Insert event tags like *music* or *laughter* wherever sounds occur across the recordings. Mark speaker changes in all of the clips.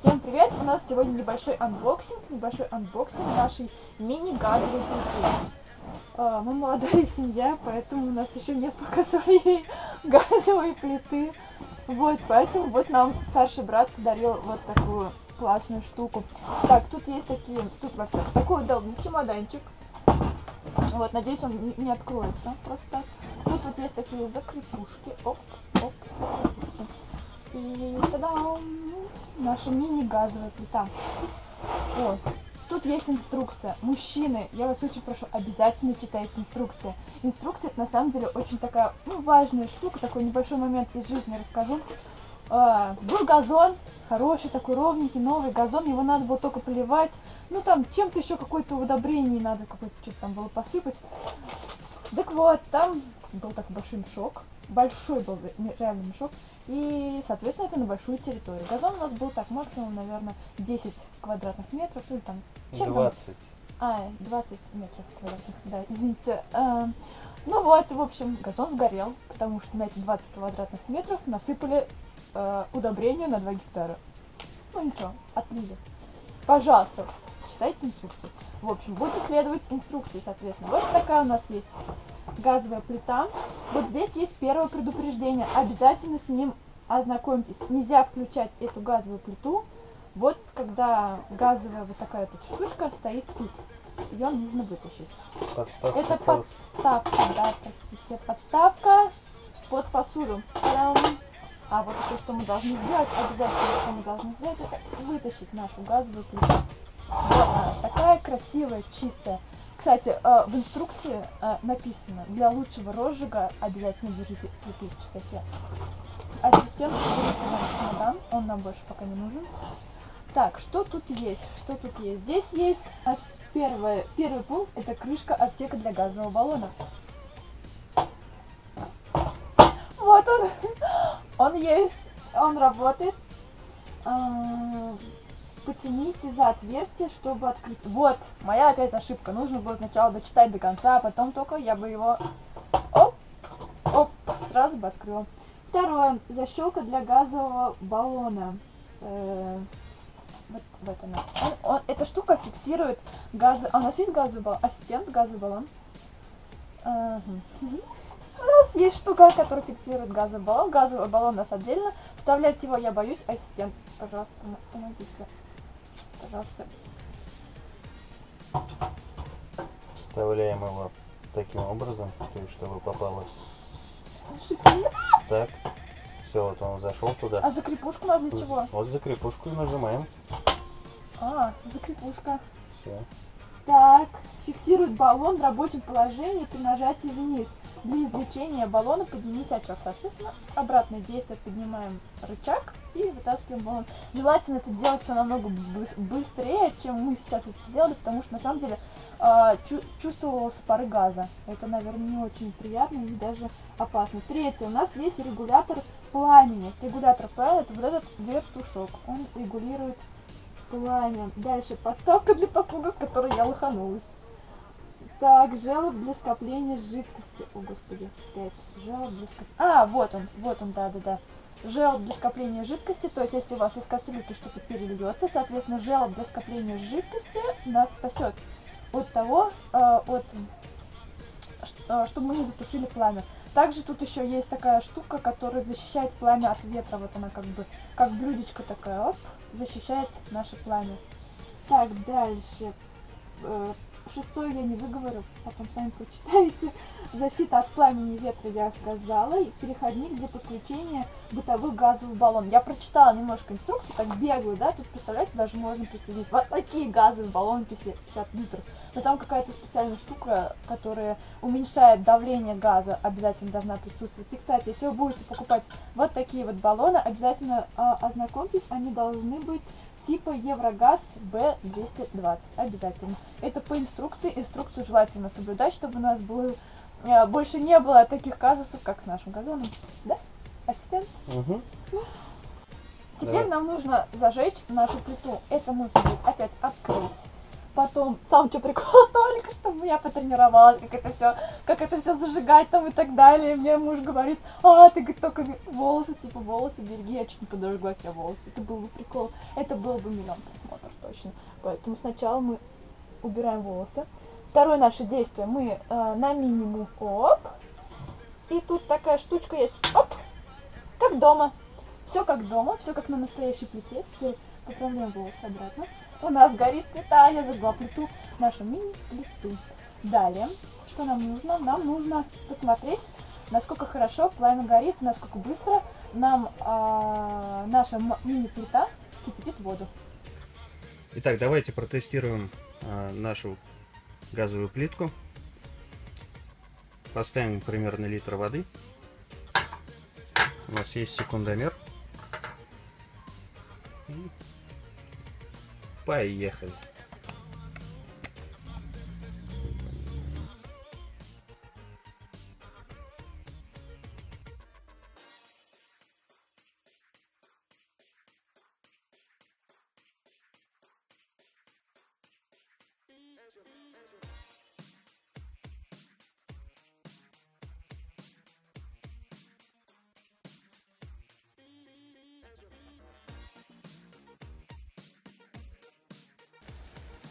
Speaker 1: Всем привет! У нас сегодня небольшой unboxing, небольшой unboxing нашей мини-газовой плиты. А, Мы молодая *laughs* семья, поэтому у нас еще нет пока своей *laughs* газовой плиты. Вот, поэтому вот нам старший брат подарил вот такую классную штуку. Так, тут есть такие, тут вообще такой удобный чемоданчик. Вот, надеюсь, он не откроется просто так. Тут вот есть такие закрепушки. Оп, оп, закрепушки. И тадам! Наша мини-газовая плита. Вот. Тут есть инструкция. Мужчины, я вас очень прошу, обязательно читайте инструкции. Инструкция это на самом деле очень такая ну, важная штука, такой небольшой момент из жизни расскажу. А, был газон, хороший такой ровненький, новый газон, его надо было только поливать. Ну там чем-то еще какое-то удобрение надо, какое-то что-то там было посыпать. Так вот, там был такой большой мешок, большой был ре- реально мешок, и, соответственно, это на большую территорию. Газон у нас был так максимум, наверное, 10 квадратных метров, или там, чем там?
Speaker 2: 20.
Speaker 1: А, 20 метров квадратных, да, извините. А, ну вот, в общем, газон сгорел, потому что на эти 20 квадратных метров насыпали э, удобрения на 2 гектара. Ну ничего, отлили. Пожалуйста, читайте инструкцию. В общем, будете следовать инструкции, соответственно. Вот такая у нас есть газовая плита. Вот здесь есть первое предупреждение. Обязательно с ним ознакомьтесь. Нельзя включать эту газовую плиту вот когда газовая вот такая вот штучка стоит тут. Ее нужно вытащить.
Speaker 2: Подставка
Speaker 1: Это
Speaker 2: под-
Speaker 1: подставка, да, простите, подставка под посуду. А вот еще что мы должны сделать, обязательно что мы должны сделать, это вытащить нашу газовую плиту. Она, такая красивая, чистая. Кстати, э, в инструкции э, написано, для лучшего розжига обязательно держите плиту в чистоте. Ассистент, берите вам чемодан, он нам больше пока не нужен. Так, что тут есть? Что тут есть? Здесь есть ос- первое, первый пункт, это крышка отсека для газового баллона. Вот он, *laughs* он есть, он работает. Потяните за отверстие, чтобы открыть. Вот, моя опять ошибка. Нужно было сначала дочитать до конца, а потом только я бы его оп, оп, сразу бы открыла. Второе. Защелка для газового баллона. Э, вот, вот она. Он- он- эта штука фиксирует газы. А у нас есть газовый баллон? Ассистент газовый баллон. Ага. У нас есть штука, которая фиксирует газовый баллон. Газовый баллон у нас отдельно. Вставлять его я боюсь. Ассистент, пожалуйста, помо- помогите. Пожалуйста.
Speaker 2: Вставляем его таким образом, то есть чтобы попалось так. Все, вот он зашел туда.
Speaker 1: А закрепушку надо для чего?
Speaker 2: Вот закрепушку и нажимаем.
Speaker 1: А, закрепушка.
Speaker 2: Все.
Speaker 1: Так, фиксирует баллон в рабочем положении при нажатии вниз. Для извлечения баллона поднимите очаг. Соответственно, обратное действие поднимаем рычаг и вытаскиваем баллон. Желательно это делать все намного быс- быстрее, чем мы сейчас это сделали, потому что на самом деле а, чу- чувствовался пары газа. Это, наверное, не очень приятно и даже опасно. Третье, у нас есть регулятор пламени. Регулятор пламени это вот этот вертушок. Он регулирует пламя. Дальше подставка для посуды, с которой я лоханулась. Так, желоб для скопления жидкости. О, господи, опять желоб для скопления. А, вот он, вот он, да-да-да. Желоб для скопления жидкости, то есть если у вас из кастрюльки что-то перельется, соответственно, желоб для скопления жидкости нас спасет от того, э, от, ш- э, чтобы мы не затушили пламя. Также тут еще есть такая штука, которая защищает пламя от ветра. Вот она как бы, как блюдечко такая, оп, защищает наше пламя. Так, дальше. Э, Шестое я не выговорю, потом сами прочитаете. Защита от пламени ветра я сказала. И переходник для подключения бытовых газовых баллонов. Я прочитала немножко инструкцию, так бегаю, да, тут, представляете, даже можно присоединить вот такие газовые баллоны 50 литров. Но там какая-то специальная штука, которая уменьшает давление газа, обязательно должна присутствовать. И, кстати, если вы будете покупать вот такие вот баллоны, обязательно а, ознакомьтесь, они должны быть типа Еврогаз B220. Обязательно. Это по инструкции. Инструкцию желательно соблюдать, чтобы у нас было, э, больше не было таких казусов, как с нашим газоном. Да? Ассистент?
Speaker 2: Угу.
Speaker 1: Теперь
Speaker 2: Да.
Speaker 1: нам нужно зажечь нашу плиту. Это нужно будет опять открыть. Потом, сам что прикол, *laughs* только чтобы я потренировалась, как это все, как это все зажигать там и так далее. Мне муж говорит, а, ты только волосы, типа, волосы береги, я чуть не подожгла себе волосы. Это был бы прикол, это был бы миллион просмотров точно. Поэтому сначала мы убираем волосы. Второе наше действие, мы э, на минимум, оп, и тут такая штучка есть, оп, как дома. Все как дома, все как на настоящей плите. Теперь поправляем волосы обратно. У нас горит плита, я зажгла плиту, нашу мини-плиту. Далее, что нам нужно? Нам нужно посмотреть, насколько хорошо пламя горит, насколько быстро нам э, наша мини-плита кипятит воду.
Speaker 2: Итак, давайте протестируем э, нашу газовую плитку. Поставим примерно литр воды. У нас есть секундомер. Поехали.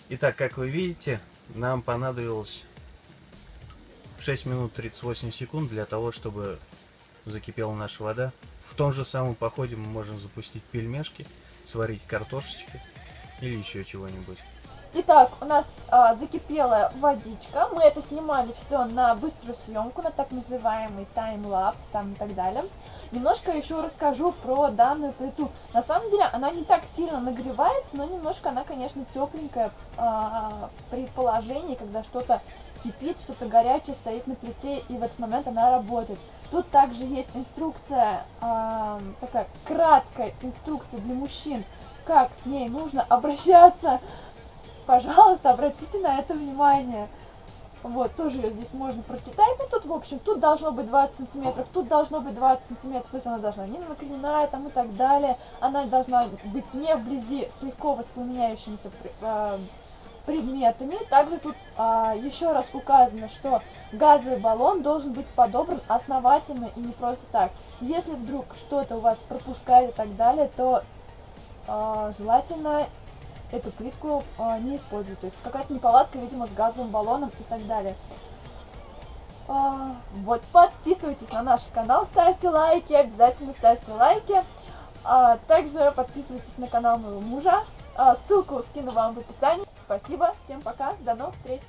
Speaker 2: Итак, как вы видите, нам понадобилось 6 минут 38 секунд для того, чтобы закипела наша вода. В том же самом походе мы можем запустить пельмешки, сварить картошечки или еще чего-нибудь.
Speaker 1: Итак, у нас а, закипела водичка. Мы это снимали все на быструю съемку, на так называемый таймлапс там и так далее. Немножко еще расскажу про данную плиту. На самом деле она не так сильно нагревается, но немножко она, конечно, тепленькая а, при положении, когда что-то кипит, что-то горячее стоит на плите, и в этот момент она работает. Тут также есть инструкция, а, такая краткая инструкция для мужчин, как с ней нужно *laughs* обращаться. Пожалуйста, обратите на это внимание. Вот, тоже ее здесь можно прочитать. Ну, тут, в общем, тут должно быть 20 сантиметров, тут должно быть 20 сантиметров. То есть она должна не накреная там и так далее. Она должна быть не вблизи с легко воспламеняющимися э, предметами. Также тут э, еще раз указано, что газовый баллон должен быть подобран основательно и не просто так. Если вдруг что-то у вас пропускает и так далее, то э, желательно эту плитку э, не используют. То есть какая-то неполадка, видимо, с газовым баллоном и так далее. Э, вот, подписывайтесь на наш канал, ставьте лайки, обязательно ставьте лайки. А, также подписывайтесь на канал моего мужа. А, ссылку скину вам в описании. Спасибо, всем пока, до новых встреч!